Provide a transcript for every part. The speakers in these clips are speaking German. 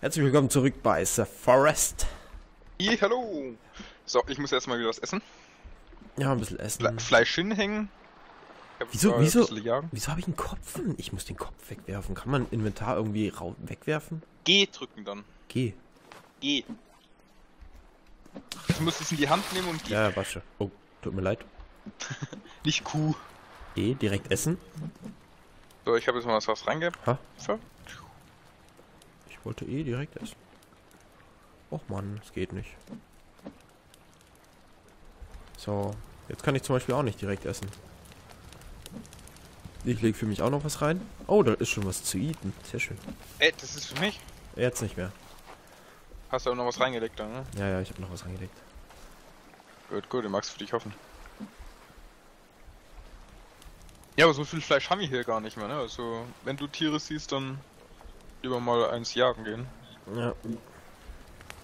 Herzlich willkommen zurück bei The Forest. Hi, hallo. So, ich muss erstmal wieder was essen. Ja, ein bisschen essen. Fle Fleisch hinhängen. Wieso, wieso, wieso habe ich einen Kopf? Ich muss den Kopf wegwerfen. Kann man Inventar irgendwie rau wegwerfen? G drücken dann. Geh. G. Du musst es in die Hand nehmen und G. Ja, schon. Oh, tut mir leid. Nicht Q. E, direkt essen. So, ich habe jetzt mal was, was reingegeben. Ha? So. Ich wollte E direkt essen. Och Mann, es geht nicht. So, jetzt kann ich zum Beispiel auch nicht direkt essen. Ich lege für mich auch noch was rein. Oh, da ist schon was zu eaten. Sehr schön. Ey, das ist für mich. Jetzt nicht mehr. Hast du auch noch was reingelegt dann, ne? Ja, ja, ich habe noch was reingelegt. Gut, gut, ich mag's für dich hoffen. Ja, aber so viel Fleisch haben wir hier gar nicht mehr, ne? Also, wenn du Tiere siehst, dann lieber mal eins jagen gehen. Ja,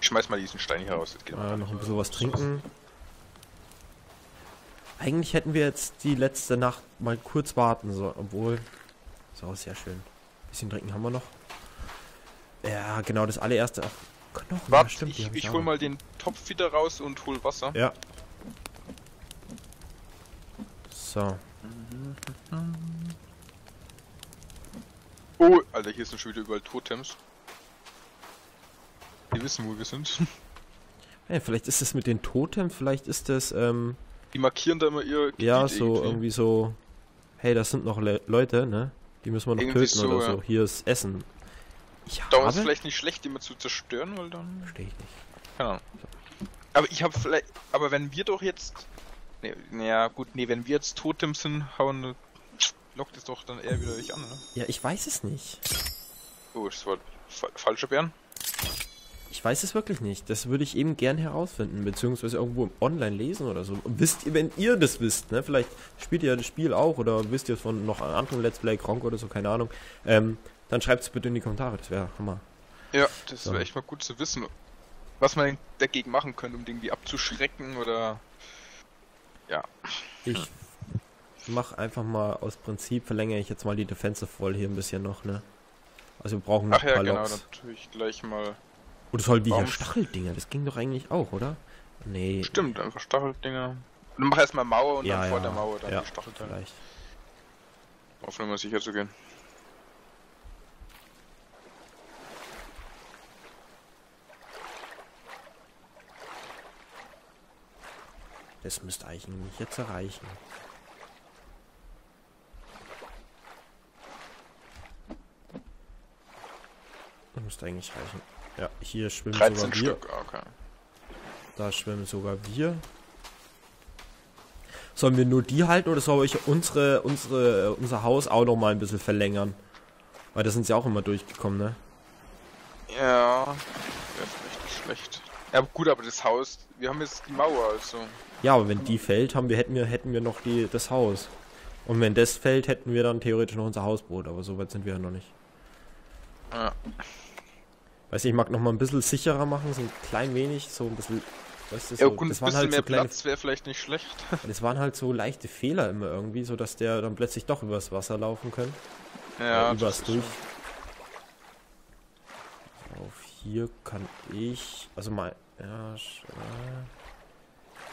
Ich schmeiß mal diesen Stein hier raus. Äh, noch ein bisschen was trinken. Eigentlich hätten wir jetzt die letzte Nacht mal kurz warten sollen, obwohl... So, sehr schön. bisschen trinken haben wir noch. Ja, genau, das allererste... Ach, Knochen, ja, Warte, stimmt, ich, ich hol mal den Topf wieder raus und hol Wasser. Ja. So. Oh, Alter, hier sind schon wieder überall Totems. Die wissen, wo wir sind. Hey, vielleicht ist es mit den Totems, vielleicht ist das, ähm, Die markieren da immer ihr Gebiet ja, so irgendwie so, hey, das sind noch Le Leute, ne? Die müssen wir noch Irgendwie töten so, oder ja. so. Hier ist Essen. Ich Darum ist habe... vielleicht nicht schlecht, die mal zu zerstören, weil dann. Verstehe ich nicht. Keine Ahnung. Aber ich habe vielleicht. Aber wenn wir doch jetzt. Nee, naja, gut, nee, wenn wir jetzt Totems sind, hauen. Lockt es doch dann eher wieder dich an, ne? Ja, ich weiß es nicht. Oh, das war fa falsche Bären. Ich weiß es wirklich nicht. Das würde ich eben gern herausfinden, beziehungsweise irgendwo online lesen oder so. Und wisst ihr, wenn ihr das wisst, ne? Vielleicht spielt ihr das Spiel auch oder wisst ihr von noch einem anderen Let's Play, Kronk oder so, keine Ahnung. Ähm, dann schreibt es bitte in die Kommentare, das wäre Hammer. Ja, das So. wäre echt mal gut zu wissen, was man dagegen machen könnte, um den irgendwie abzuschrecken oder. Ja. Ich mach einfach mal aus Prinzip, verlängere ich jetzt mal die Defensive voll hier ein bisschen noch, ne? Also wir brauchen noch Ach ja, genau, Loks. dann tue ich gleich mal. Oder soll wie hier Stacheldinger, das ging doch eigentlich auch, oder? Nee. Stimmt, einfach Stacheldinger. Dann mach erstmal Mauer und ja, dann vor ja, der Mauer dann ja, die Stachelteile. vielleicht. Auf Nummer sicher zu gehen. Das müsste eigentlich jetzt erreichen. Müsste eigentlich reichen. Ja, hier schwimmen 13 sogar wir. Stück, ah, okay. Da schwimmen sogar wir. Sollen wir nur die halten oder soll ich unsere, unsere, unser Haus auch noch mal ein bisschen verlängern? Weil da sind sie auch immer durchgekommen, ne? Ja, wäre vielleicht nicht schlecht. Ja, gut, aber das Haus, wir haben jetzt die Mauer, also. Ja, aber wenn die fällt, haben wir, hätten wir, hätten wir noch die, das Haus. Und wenn das fällt, hätten wir dann theoretisch noch unser Hausboot, aber so weit sind wir ja noch nicht. Ja. Weiß ich, ich mag noch mal ein bisschen sicherer machen, so ein klein wenig, so ein bisschen, weißt du, Ja, so, gut, ein das bisschen halt mehr so kleine, Platz wäre vielleicht nicht schlecht. das waren halt so leichte Fehler immer irgendwie, so dass der dann plötzlich doch übers Wasser laufen kann. ja, äh, übers das durch. ist Auf hier kann ich, also mal, ja, äh,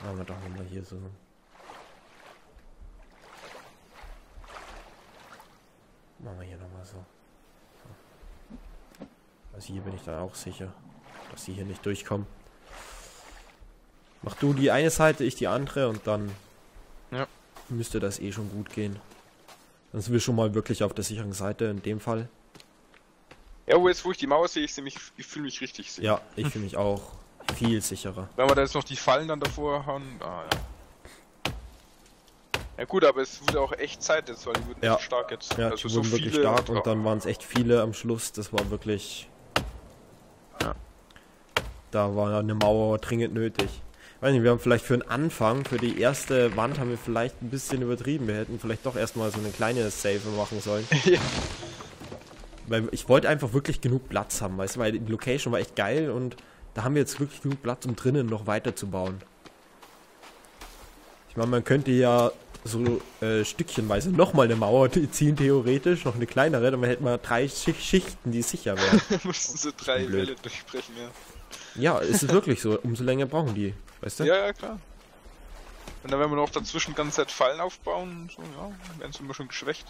machen wir doch mal hier so. Machen wir hier nochmal so. So. Also hier bin ich dann auch sicher, dass sie hier nicht durchkommen. Mach du die eine Seite, ich die andere und dann Ja. müsste das eh schon gut gehen. Dann sind wir schon mal wirklich auf der sicheren Seite in dem Fall. Ja, wo jetzt, wo ich die Mauer sehe, ich, seh mich, ich fühle mich richtig sicher. Ja, ich fühle mich auch viel sicherer. Wenn wir da jetzt noch die Fallen dann davor hauen, ah ja. Ja gut, aber es wurde auch echt Zeit jetzt, weil die wurden Ja. echt stark jetzt. Ja, also die wurden wirklich stark und dann waren es echt viele am Schluss. Das war wirklich. Da war eine Mauer dringend nötig. Weiß nicht, wir haben vielleicht für den Anfang, für die erste Wand haben wir vielleicht ein bisschen übertrieben. Wir hätten vielleicht doch erstmal so eine kleine Save machen sollen. ja. Weil ich wollte einfach wirklich genug Platz haben, weißt du, weil die Location war echt geil und da haben wir jetzt wirklich genug Platz, um drinnen noch weiter zu bauen. Ich meine, man könnte ja so äh, stückchenweise nochmal eine Mauer ziehen, theoretisch, noch eine kleinere, dann hätten wir drei Schicht Schichten, die sicher wären. Mussten sie drei Blöd. Welle durchbrechen, ja. Ja, es ist wirklich so. Umso länger brauchen die, weißt du? Ja, ja, klar. Und dann werden wir noch dazwischen ganz Zeit Fallen aufbauen, so, ja, werden sie immer schon geschwächt.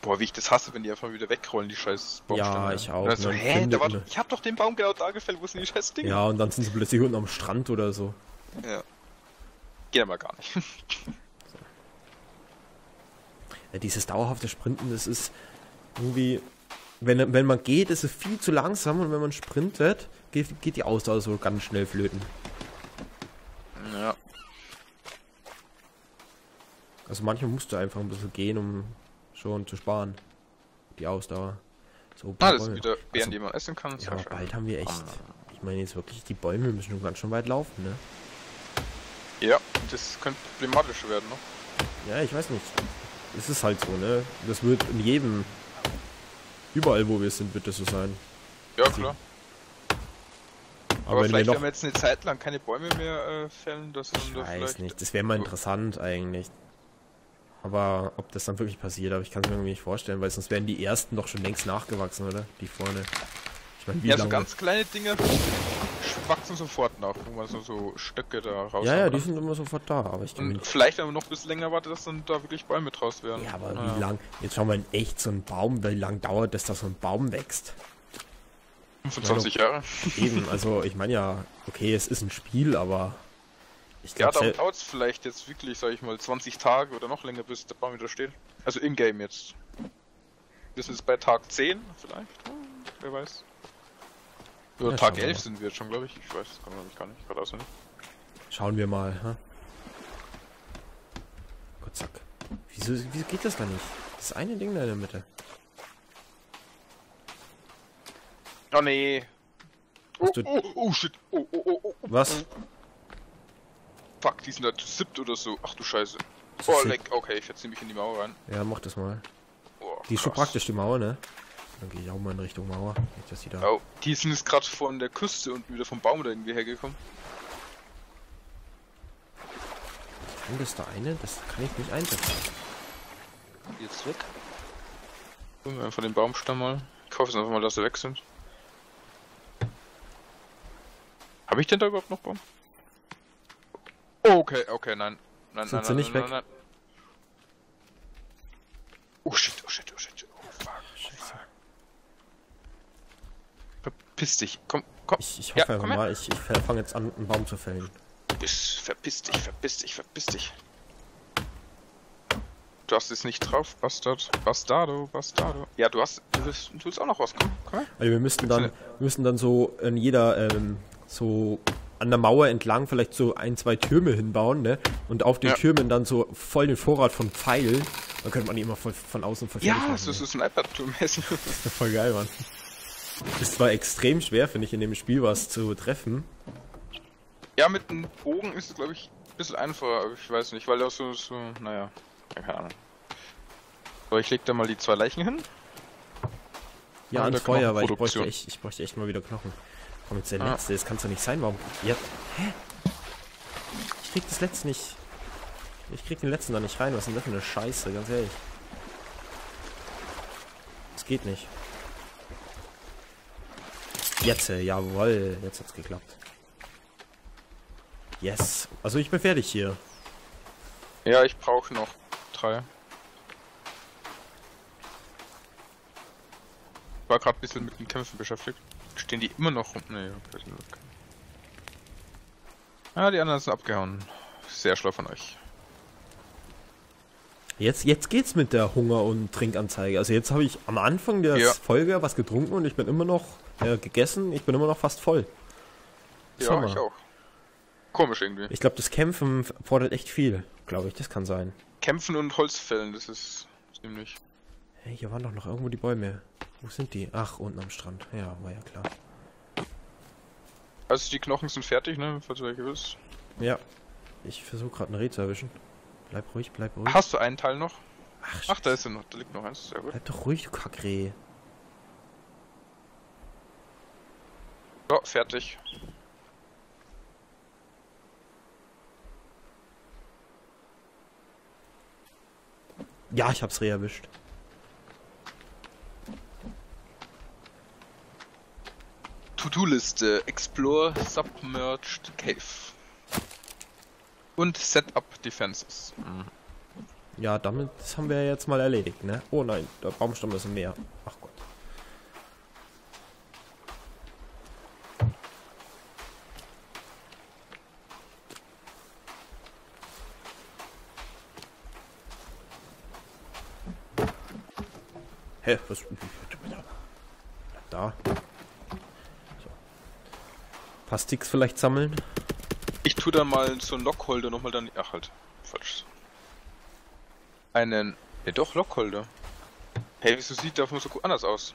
Boah, wie ich das hasse, wenn die einfach wieder wegrollen, die scheiß Baumstämme. Ja, ich auch, Oder so, ne? hä, da war, doch- ich hab doch den Baum genau da gefällt, wo sind die scheiß Dinge? Ja, und dann sind sie plötzlich unten am Strand oder so. ja. Geht aber gar nicht. Ja, dieses dauerhafte Sprinten, das ist irgendwie, wenn, wenn man geht, ist es viel zu langsam und wenn man sprintet, geht, geht die Ausdauer so ganz schnell flöten. ja. Also manchmal musst du einfach ein bisschen gehen, um schon zu sparen. Die Ausdauer. So, Ah, das Bäume. wieder Beeren, Also, die man essen kann. Ja, bald haben wir echt. Ich meine jetzt wirklich, die Bäume müssen schon ganz schön weit laufen, ne? Ja, das könnte problematisch werden, ne? Ja, ich weiß nicht. Es ist halt so, ne? Das wird in jedem. Überall, wo wir sind, wird das so sein. Ja, klar. Aber, Aber, wenn wir vielleicht noch. werden wir jetzt eine Zeit lang keine Bäume mehr äh, fällen, dass Ich dann da weiß nicht, das wäre mal interessant eigentlich. Aber ob das dann wirklich passiert, aber ich kann es mir irgendwie nicht vorstellen, weil sonst wären die ersten doch schon längst nachgewachsen, oder? Die vorne. Ich meine, wie Ja, so lange. ganz kleine Dinge wachsen sofort nach, wo man so, so Stöcke da raus ja, ja, die sind immer sofort da, aber ich Und vielleicht, man noch ein bisschen länger wartet, dass dann da wirklich Bäume draus werden. Ja, aber Naja. wie lang. Jetzt schauen wir in echt so ein Baum, wie lang dauert das, dass so ein Baum wächst? 25 Jahre. Eben, also ich meine ja, okay, es ist ein Spiel, aber. Ich Ja, glaube, da dauert es vielleicht jetzt wirklich, sag ich mal, 20 Tage oder noch länger, bis der Baum wieder steht. Also in-game jetzt. Wir sind jetzt bei Tag 10 vielleicht. Hm, wer weiß. Ja, Tag schauen wir 11 mal. sind wir jetzt schon, glaube ich. Ich weiß, das kann man gar nicht gerade auswendig. schauen wir mal. Ha? Gott zack. Wieso, wieso geht das da nicht? Das eine Ding da in der Mitte. Oh nee. Oh, oh, oh shit. Oh, oh, oh, oh. Was? Fuck, die sind da zu siebt oder so. Ach du Scheiße. Oh, leck. Okay, ich verzieh mich in die Mauer rein. Ja, mach das mal. Oh, Die ist schon praktisch, die Mauer, ne? Dann gehe ich auch mal in Richtung Mauer. Nicht, dass die da. Oh, die sind jetzt gerade von der Küste und wieder vom Baum da irgendwie hergekommen. Kann das da eine? Das kann ich nicht einsetzen. Jetzt weg. Holen wir einfach den Baumstamm mal. Ich hoffe jetzt einfach mal, dass sie weg sind. Habe ich denn da überhaupt noch Baum? Oh, okay, okay, nein. Nein, Sind nein, sie nein, nicht nein, weg? Nein, nein. Oh shit. Oh fuck. Scheiße. Verpiss dich. Komm, komm. Ich, ich Ja, hoffe einfach komm mal, ich, ich fange jetzt an, einen Baum zu fällen. Bis, verpiss dich, verpiss dich, verpiss dich. Du hast es nicht drauf, Bastard. Bastardo, Bastardo. Ja, du hast. Du willst, du willst auch noch was. Komm, komm her. Also wir müssten dann, wir müssen dann so in jeder, ähm, so an der Mauer entlang vielleicht so ein, zwei Türme hinbauen, ne? Und auf den Ja. Türmen dann so voll den Vorrat von Pfeilen. Dann könnte man die immer voll, von außen fertig Ja, machen, ist so Sniper-Tour-mäßig. Das ist voll geil, Mann. Ist zwar extrem schwer, finde ich, in dem Spiel was zu treffen. ja, mit dem Bogen ist es, glaube ich, ein bisschen einfacher, aber ich weiß nicht, weil er so, so, naja, ja, keine Ahnung. So, ich leg da mal die zwei Leichen hin. Ja, Ah, der Feuer, weil ich bräuchte, echt, ich bräuchte echt mal wieder Knochen. Komm, jetzt der Ah. letzte, das kann's doch nicht sein, warum? Ja. Hä? Ich krieg das letzte nicht. Ich krieg den letzten da nicht rein, was ist denn das für eine Scheiße, ganz ehrlich. Das geht nicht. Jetzt, äh, jawoll, jetzt hat's geklappt. Yes. Also ich bin fertig hier. Ja, ich brauche noch drei. War gerade ein bisschen mit den Kämpfen beschäftigt. Stehen die immer noch rum? Nee, okay. Ah, die anderen sind abgehauen. Sehr schlau von euch. Jetzt, jetzt geht's mit der Hunger- und Trinkanzeige. Also jetzt habe ich am Anfang der Ja. Folge was getrunken und ich bin immer noch äh, gegessen. Ich bin immer noch fast voll. Ja, mal. ich auch. Komisch irgendwie. Ich glaube, das Kämpfen fordert echt viel. Glaube ich, das kann sein. Kämpfen und Holzfällen, das ist ziemlich. Hey, hier waren doch noch irgendwo die Bäume. Wo sind die? Ach, unten am Strand. Ja, war ja klar. Also die Knochen sind fertig, ne? Falls du welche willst. Ja. Ich versuche gerade ein Reh zu erwischen. Bleib ruhig, bleib ruhig. Hast du einen Teil noch? Ach, Ach, da ist er noch. Da liegt noch eins. Sehr gut. Bleib doch ruhig, du Kackreh. So, fertig. Ja, ich hab's re erwischt. To-Do-Liste. Explore Submerged Cave. Und Set up Defenses. Mhm. Ja, damit das haben wir jetzt mal erledigt, ne? Oh nein, der Baumstamm ist im Meer. Ach Hä, was? Da. So. Paar Sticks vielleicht sammeln. Ich tu da mal so einen Lockholder nochmal dann. Ach halt, falsch. Einen. Ja doch, Lockholder. Hey, wieso sieht der so anders aus?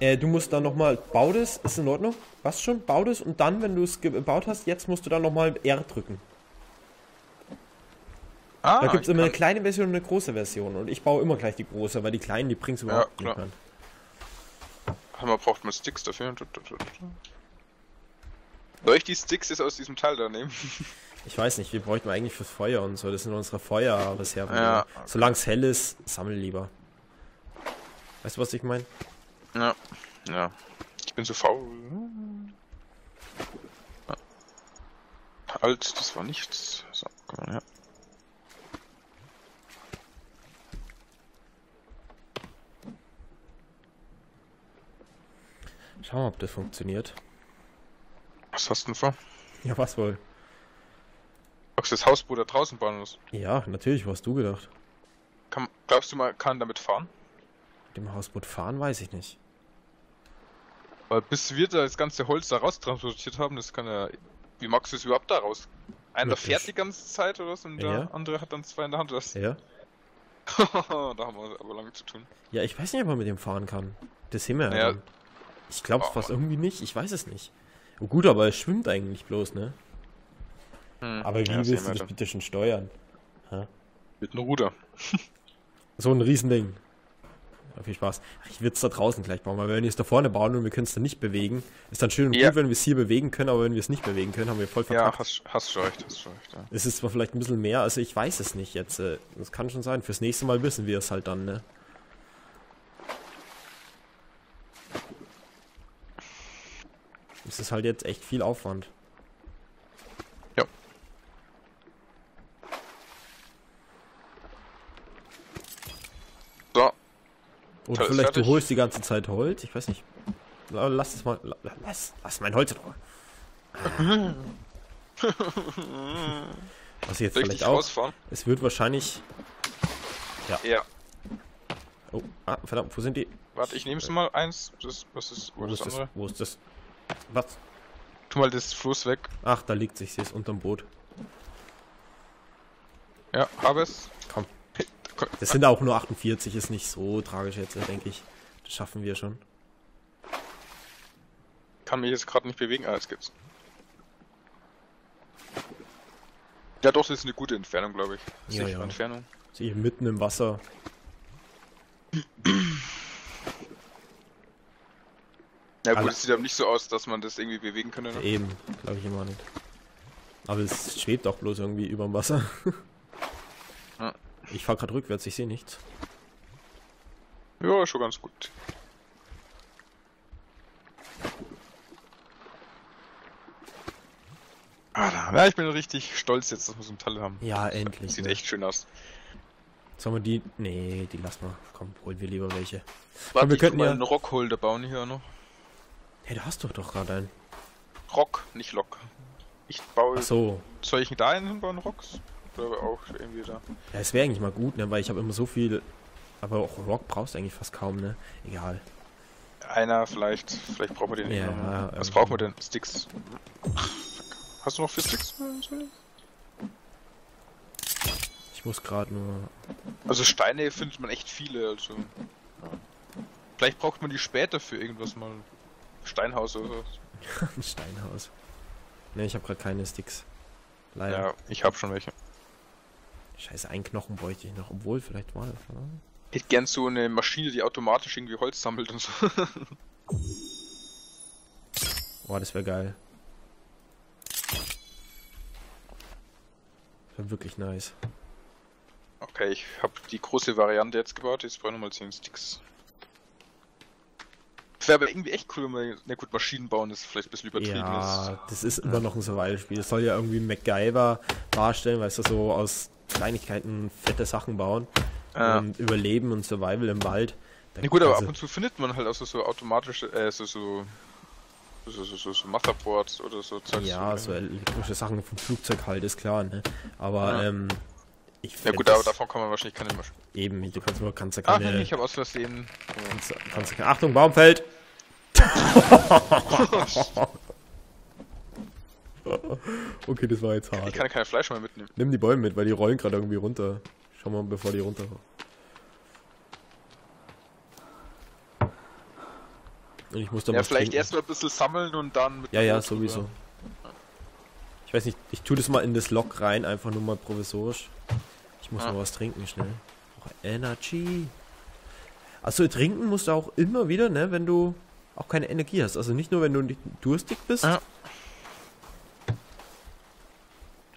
Äh, du musst dann nochmal, bau das, ist in Ordnung? Was schon? Bau das und dann, wenn du es gebaut hast, jetzt musst du dann nochmal R drücken. Ah, da gibt es immer eine kleine Version und eine große Version. Und ich baue immer gleich die große, weil die kleinen, die bringst du überhaupt ja, nicht an. Man braucht mal Sticks dafür. Soll ich die Sticks jetzt aus diesem Teil da nehmen? Ich weiß nicht, wir bräuchten eigentlich fürs Feuer und so. Das sind unsere Feuerreserven. Ja. Solange es hell ist, sammel lieber. Weißt du, was ich meine? Ja. Ja. Ich bin so faul. Alt, das war nichts. So, komm mal Schauen wir mal, ob das funktioniert. Was hast du denn vor? Ja, was wohl? Magst du das Hausboot da draußen bauen muss? Ja, natürlich, was hast du gedacht? Kann, glaubst du, man kann damit fahren? Mit dem Hausboot fahren, weiß ich nicht. Weil bis wir da das ganze Holz da raus transportiert haben, das kann ja. Wie magst du es überhaupt da raus? Einer Wirklich? fährt die ganze Zeit oder was und ja. der andere hat dann zwei in der Hand. Was? Ja. da haben wir aber lange zu tun. Ja, ich weiß nicht, ob man mit dem fahren kann. Das sehen wir ja. ja ich glaube es oh, fast irgendwie nicht, ich weiß es nicht. Oh, gut, aber es schwimmt eigentlich bloß, ne? Hm, aber wie ja, willst du das bitte schon steuern? Ha? Mit einem Ruder. so ein Riesending. Ja, viel Spaß. Ich würde es da draußen gleich bauen, weil wenn wir es da vorne bauen und wir können es dann nicht bewegen, ist dann schön und ja. gut, wenn wir es hier bewegen können, aber wenn wir es nicht bewegen können, haben wir voll verkackt. Ja, hast, hast schon recht, hast schon recht. Ja. Es ist zwar vielleicht ein bisschen mehr, also ich weiß es nicht jetzt. Äh, das kann schon sein. Fürs nächste Mal wissen wir es halt dann, ne? Es ist halt jetzt echt viel Aufwand. Ja. So. Und vielleicht fertig. du holst die ganze Zeit Holz. Ich weiß nicht. Lass es mal. Lass, lass mein Holz drauf. Was jetzt vielleicht auch. Rausfahren? Es wird wahrscheinlich. Ja. Ja. Oh, ah, verdammt, wo sind die? Warte, ich nehme es mal eins. Das, was ist, wo, wo ist das? Wo ist das? Was? Tu mal das Fluss weg. Ach, da liegt sich, sie ist unterm Boot. Ja, habe es. Komm. Das sind auch nur 48, ist nicht so tragisch jetzt, denke ich. Das schaffen wir schon. Kann mich jetzt gerade nicht bewegen, alles gibt's. Ja doch, das ist eine gute Entfernung, glaube ich. Ja, ja. Entfernung. Sie mitten im Wasser. Ja gut, es sieht aber nicht so aus, dass man das irgendwie bewegen könnte. Ne? Eben, glaube ich immer nicht. Aber es schwebt auch bloß irgendwie über dem Wasser. ja. Ich fahre gerade rückwärts, ich sehe nichts. Ja, schon ganz gut. Ja, ich bin richtig stolz jetzt, dass wir so einen Teil haben. Ja, endlich. Sieht ne? echt schön aus. Sollen wir die... Nee, die lassen wir. Komm, holen wir lieber welche. Warte, wir könnten ja einen Rockholder bauen hier noch. Hey, du hast doch doch gerade einen. Rock, nicht Lock. Ich baue. Ach so. Soll ich da einen hinbauen, Rocks? Oder auch irgendwie da? Ja, es wäre eigentlich mal gut, ne? Weil ich habe immer so viel. Aber auch Rock brauchst du eigentlich fast kaum, ne? Egal. Einer vielleicht. Vielleicht brauchen wir den ja, ja, Was ähm, brauchen wir denn? Sticks. Hast du noch vier Sticks? Ich muss gerade nur. Also Steine findet man echt viele, also. Vielleicht braucht man die später für irgendwas mal. Steinhaus oder so. Ein Steinhaus. Ne, ich habe gerade keine Sticks. Leider. Ja, ich habe schon welche. Scheiße, ein Knochen bräuchte ich noch, obwohl vielleicht mal. Ich hätte gern so eine Maschine, die automatisch irgendwie Holz sammelt und so. Boah, das wäre geil. Das wäre wirklich nice. Okay, ich habe die große Variante jetzt gebaut, jetzt brauche ich nochmal 10 Sticks. Das wäre aber irgendwie echt cool, wenn man, na gut, Maschinen bauen ist vielleicht ein bisschen übertrieben. Ja, ist. das ist immer noch ein Survival-Spiel. Das soll ja irgendwie MacGyver darstellen, weißt du, so aus Kleinigkeiten fette Sachen bauen. Ja. Und Überleben und Survival im Wald. Da Ja gut, aber ab und zu findet man halt auch so, so automatische, äh, so, so, so, so, so, so Motherboards oder so Zeugs. Ja, so elektrische Sachen vom Flugzeug halt, ist klar, ne? Aber, Ja. ähm, ich Ja find gut, aber davon kann man wahrscheinlich keine Maschinen. Eben, du kannst, kannst ja Ach keine... nee, ich habe aus Versehen. kannst, kannst, Achtung, Baum fällt! okay, das war jetzt Ich hart. kann kein Fleisch mehr mitnehmen. Nimm die Bäume mit, weil die rollen gerade irgendwie runter. Schau mal, bevor die runter. Und ich muss da Ja, vielleicht erstmal ein bisschen sammeln und dann mit Ja, ja, Boot sowieso. Ich weiß nicht, ich tue das mal in das Lok rein, einfach nur mal provisorisch. Ich muss Ah. mal was trinken, schnell. Auch Energy. Achso, trinken musst du auch immer wieder, ne, wenn du auch keine Energie hast. Also nicht nur, wenn du nicht durstig bist. Ja.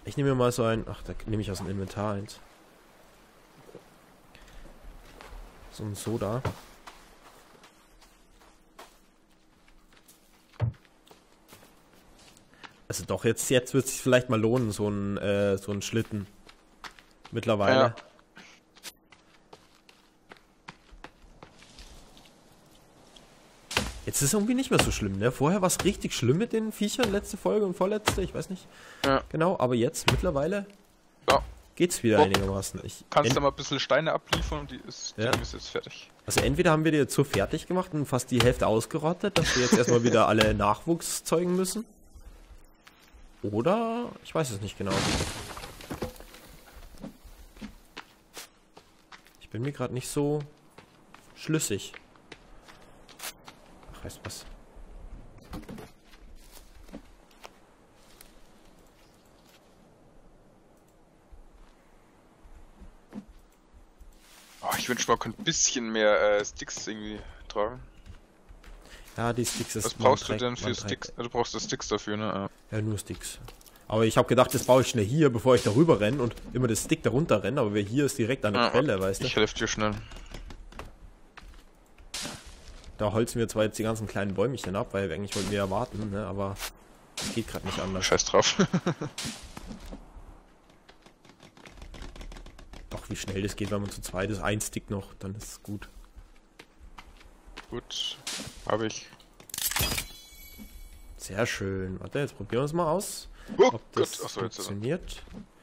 Ich nehme mir mal so ein. Ach, da nehme ich aus dem Inventar eins. So ein Soda. Also doch, jetzt, jetzt wird es sich vielleicht mal lohnen, so ein, äh, so ein Schlitten. Mittlerweile. Ja. Jetzt ist es irgendwie nicht mehr so schlimm, ne? Vorher war es richtig schlimm mit den Viechern, letzte Folge und vorletzte, ich weiß nicht. Ja. Genau, aber jetzt mittlerweile Ja. geht's wieder Bob, einigermaßen. Ich, Kannst du mal ein bisschen Steine abliefern und die ist, Ja. die ist jetzt fertig. also entweder haben wir die jetzt so fertig gemacht und fast die Hälfte ausgerottet, dass wir jetzt erstmal wieder alle Nachwuchs zeugen müssen. Oder ich weiß es nicht genau. Ich bin mir gerade nicht so schlüssig. Weißt du was? Oh, ich wünsche, könnte ein bisschen mehr äh, Sticks irgendwie tragen. Ja, die Sticks ist Was brauchst du trägt- denn man für Sticks? Also, du brauchst da Sticks dafür, ne? Ja, nur Sticks. Aber ich habe gedacht, das baue ich schnell hier, bevor ich darüber renne und immer das Stick darunter renne. Aber wer hier ist direkt an der Ja, Quelle, weißt du? Ich helfe dir schnell. Da holzen wir zwar jetzt die ganzen kleinen Bäumchen ab, weil eigentlich wollten wir ja warten, ne? aber es geht gerade nicht anders. Scheiß drauf. Doch, wie schnell das geht, wenn man zu zweit ist. Ein Stick noch, dann ist es gut. Gut, habe ich. Sehr schön. Warte, jetzt probieren wir es mal aus, Oh ob Gott, das achso, jetzt. funktioniert.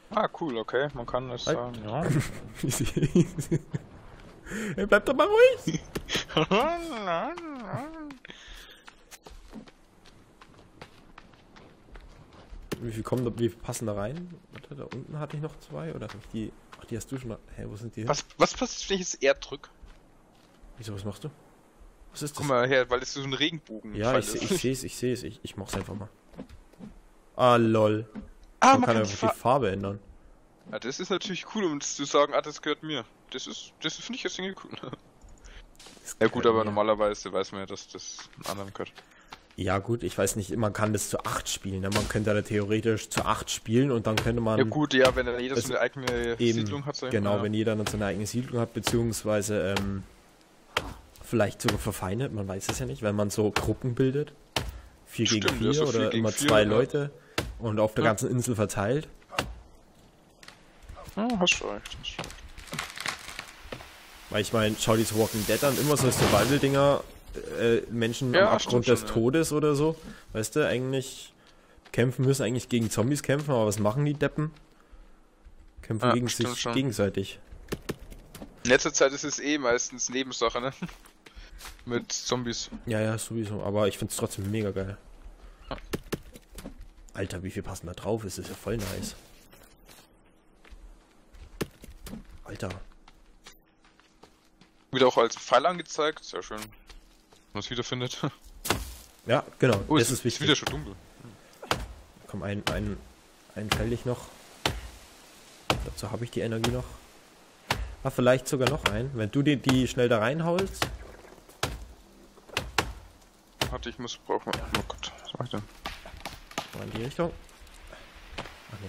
Ah, cool, okay, man kann es Halt. sagen, ja. hey, bleib doch mal ruhig! Wie viel kommen da, wie viel passen da rein? Warte, da unten hatte ich noch zwei, oder hab ich die. Ach, die hast du schon. Hä, wo sind die? was, was passiert, wenn ich jetzt R drück? Wieso, was machst du? Was ist das? Guck mal her, weil es so ein Regenbogen Ja, ich, seh- ich sehe es, ich sehe es, ich, ich mach's einfach mal. Ah, lol. Ah, man, man kann kann einfach die die Farbe ändern. Ah, das ist natürlich cool, um zu sagen, ah, das gehört mir. Das ist, das finde ich jetzt irgendwie cool. Ja gut, aber mir. normalerweise weiß man ja, dass das einem anderen gehört. Ja gut, ich weiß nicht, man kann das zu acht spielen. Ne? Man könnte da theoretisch zu acht spielen und dann könnte man Ja gut, ja, wenn dann jeder so eine eigene eben, Siedlung hat, genau, mal, wenn jeder dann seine eigene Siedlung hat, beziehungsweise ähm, vielleicht sogar verfeindet, man weiß es ja nicht, wenn man so Gruppen bildet. Vier gegen Stimmt, vier ja, so oder gegen immer vier, zwei ja. Leute und auf der Ja. ganzen Insel verteilt. Ja, hast du recht. Hast du recht. Weil ich meine, schau diese Walking Dead an, immer so Survival-Dinger, äh, Menschen Ja, am Abgrund stimmt des schon, ja. Todes oder so. Weißt du, eigentlich kämpfen müssen eigentlich gegen Zombies kämpfen, aber was machen die Deppen? Kämpfen Ja, gegen sich schon. gegenseitig. In letzter Zeit ist es eh meistens Nebensache, ne? Mit Zombies. Ja, ja, sowieso. Aber ich find's trotzdem mega geil. Alter, wie viel passen da drauf? Es ist ja voll nice. Alter. Wieder auch als Pfeil angezeigt, sehr schön. Wenn man es wiederfindet. Ja, genau. Oh, das es ist wichtig. wieder schon dunkel. Komm, ein, ein, ein fäll ich noch. Dazu habe ich die Energie noch. Ah, vielleicht sogar noch ein. Wenn du die, die schnell da reinholst. Warte, ich muss brauchen. Oh Gott, was mach ich denn? Mal in die Richtung. Ach, nee.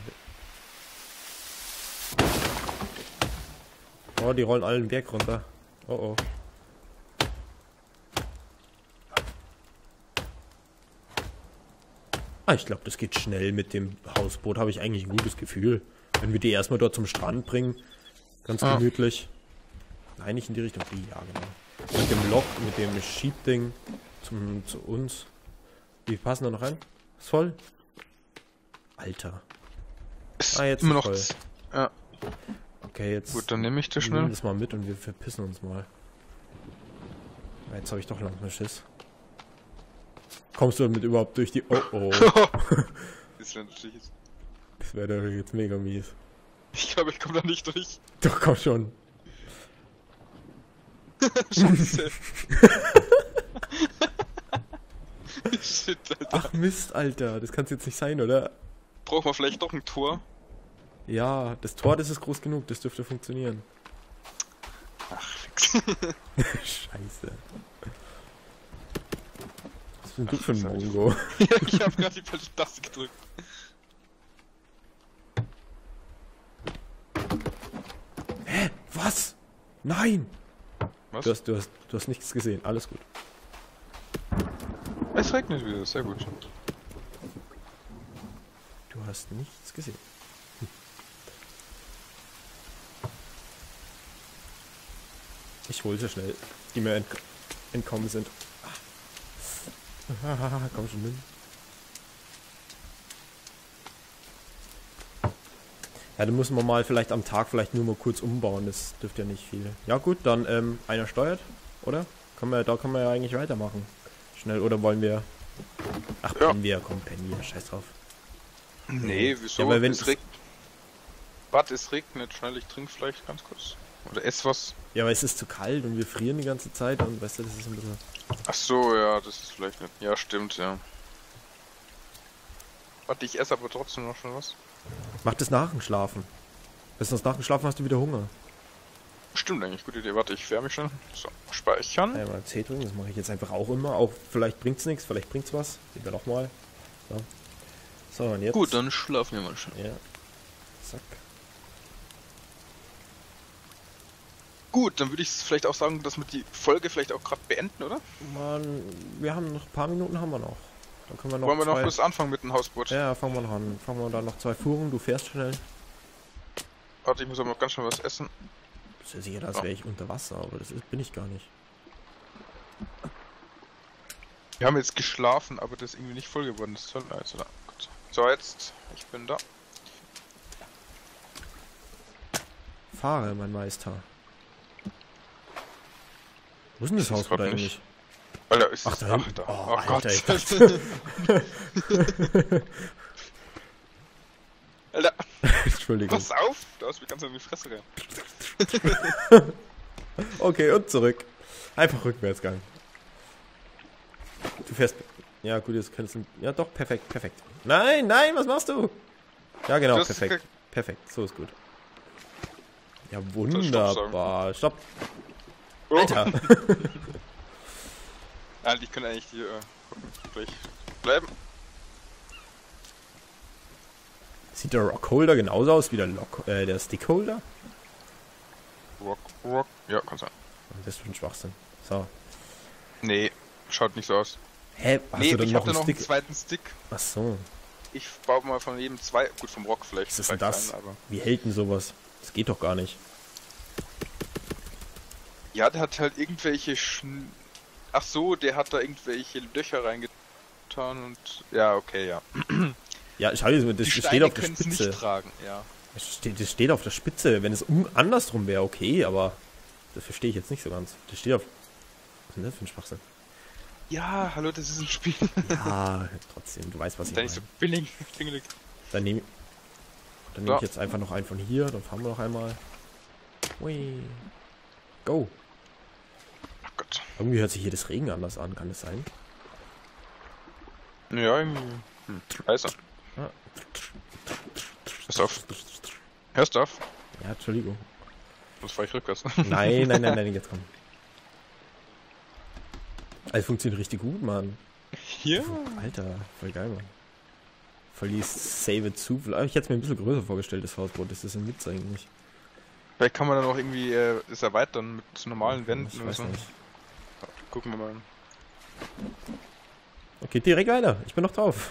Oh, die rollen alle den Berg runter. Oh oh. Ah, ich glaube, das geht schnell mit dem Hausboot. Habe ich eigentlich ein gutes Gefühl. Wenn wir die erstmal dort zum Strand bringen. Ganz Ah. gemütlich. Nein, nicht in die Richtung. Die, ja, genau. Mit dem Lock, mit dem Schiebding zum, zu uns. Wie passen da noch rein? Ist voll? Alter. Ist Ah, jetzt immer ist noch. Ja, Okay, jetzt gut, dann nehme ich das nehmen schnell. das mal mit und wir verpissen uns mal. Ah, Jetzt habe ich doch langsam Schiss. Kommst du damit überhaupt durch die... Oh oh. Das wäre doch jetzt mega mies. Ich glaube, ich komme da nicht durch. Doch, komm schon. Scheiße. Shit, Alter. Ach Mist, Alter. Das kann jetzt nicht sein, oder? Brauchen wir vielleicht doch ein Tor? Ja, das Tor, das ist groß genug. Das dürfte funktionieren. Ach, fix. Scheiße. Was bist du für ein. Mongo? ja, ich habe gerade die falsche Taste gedrückt. Was? Nein! Was? Du hast, du, hast, du hast nichts gesehen. Alles gut. Es regnet wieder, sehr gut. Du hast nichts gesehen. Ich hole sie schnell, die mir ent entkommen sind. Ah. Komm schon hin. Ja, dann müssen wir mal vielleicht am Tag vielleicht nur mal kurz umbauen. Das dürfte ja nicht viel. Ja gut, dann ähm, einer steuert, oder? Kann man, da kann man ja eigentlich weitermachen. Schnell, oder wollen wir... Ach, Ja. pennen wir, komm, pennen wir, scheiß drauf. Nee, wieso? Ja, aber wenn es regnet. Warte, es regnet schnell, ich trinke vielleicht ganz kurz. Oder ess was. Ja, aber es ist zu kalt und wir frieren die ganze Zeit und weißt du, das ist ein bisschen. Ach so, ja, das ist vielleicht nicht. Ja, stimmt, ja. Warte, ich esse aber trotzdem noch schon was. Mach das nach dem Schlafen. Das nach dem Schlafen hast du wieder Hunger. Stimmt eigentlich, gute Idee. Warte, ich wärme mich schon. So, speichern. Einmal C drücken, das mache ich jetzt einfach auch immer. Auch vielleicht bringt's nichts, vielleicht bringt's was. Sehen wir doch mal. So. So, und jetzt. Gut, dann schlafen wir mal schon. Ja. Zack. Gut, dann würde ich vielleicht auch sagen, dass wir die Folge vielleicht auch gerade beenden, oder? Mann, wir haben noch ein paar Minuten haben wir noch. Dann können wir noch Wollen wir noch kurz anfangen mit dem Hausboot? ja, fangen wir noch an. Fangen wir da noch zwei Fuhren. Du fährst schnell. Warte, ich muss aber noch ganz schnell was essen. Bist du sicher, als Ja. wäre ich unter Wasser, aber das ist, bin ich gar nicht. Wir haben jetzt geschlafen, aber das ist irgendwie nicht voll geworden. Das ist toll. Also. Gut. So, jetzt. Ich bin da. Fahre, mein Meister. Wo ist denn das Hausboot grad eigentlich? nicht. Alter, ist Ach, da hinten. da. Oh, Oh, Alter, Gott. Alter, Entschuldigung. pass auf! Da hast du mir ganz in die Fresse rein. Okay, und zurück. Einfach Rückwärtsgang. Du fährst. Ja, gut, jetzt kannst du. Ja, doch, perfekt, perfekt. Nein, nein, was machst du? Ja, genau, Du perfekt. Perfekt, so ist gut. Ja, wunderbar. Stopp. Oh. Alter. Alter, ich könnte eigentlich hier äh, gleich bleiben. Sieht der Rockholder genauso aus wie der, Lock, äh, der Stickholder? Rock, rock. Ja, kann sein. Das ist ein Schwachsinn. So. Nee, schaut nicht so aus. Hä, hast nee, du denn ich noch hab da einen noch Stick? einen zweiten Stick. Ach so. Ich baue mal von jedem zwei. Gut, vom Rock vielleicht. Was ist denn das? aber Wie hält denn sowas? Das geht doch gar nicht. Ja, der hat halt irgendwelche Schn Ach so, der hat da irgendwelche Löcher reingetan und. Ja, okay, ja. Ja, schau dir das das steht Steine auf der Spitze. nicht tragen, ja. Das steht, das steht auf der Spitze. Wenn es um, andersrum wäre, okay, aber das verstehe ich jetzt nicht so ganz. Das steht auf. Was ist denn das für ein Schwachsinn? Ja, hallo, das ist ein Spiel. Ja, trotzdem, du weißt, was ich Da meine. so billig. pingelig. Dann nehme dann nehm ich jetzt einfach noch einen von hier, dann fahren wir noch einmal. Hui. Go. Ach Gott. Irgendwie hört sich hier das Regen anders an, kann das sein? Ja, irgendwie. Hm. Also, Ah. hörst auf. Hörst auf? Ja, Entschuldigung. Das war ich rückwärts. Nein, nein, nein, nein, jetzt komm. Also funktioniert richtig gut, Mann. Hier? Alter, voll geil, Mann. Voll die Save it zu. Ich hätte es mir ein bisschen größer vorgestellt, das Hausboot. Das ist ein Witz eigentlich. Vielleicht kann man dann auch irgendwie äh, es erweitern mit so normalen Wänden oder so. Gucken wir mal. Okay, direkt weiter. Ich bin noch drauf.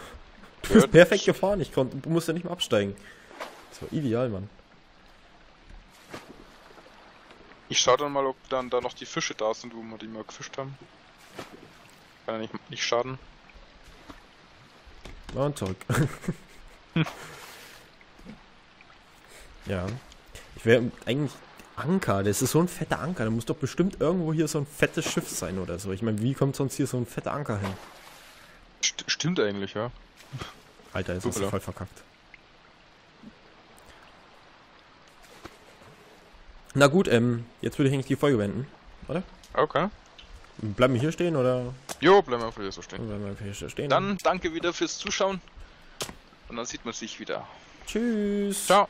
Du Ja, bist perfekt gefahren. Ich konnte, du musst ja nicht mehr absteigen. Das war ideal, Mann. Ich schau dann mal, ob dann da noch die Fische da sind, wo wir die mal gefischt haben. Kann ja nicht, nicht schaden. Und zurück. ja. Ich wäre eigentlich Anker. Das ist so ein fetter Anker. Da muss doch bestimmt irgendwo hier so ein fettes Schiff sein oder so. Ich meine, wie kommt sonst hier so ein fetter Anker hin? St stimmt eigentlich, ja. Alter, jetzt hast du Hoppla. voll verkackt. Na gut, ähm, jetzt würde ich eigentlich die Folge beenden. Okay. Bleiben wir hier stehen oder Jo, bleiben wir einfach hier so stehen. bleiben wir einfach hier stehen? Dann danke wieder fürs Zuschauen. Und dann sieht man sich wieder. tschüss. Ciao.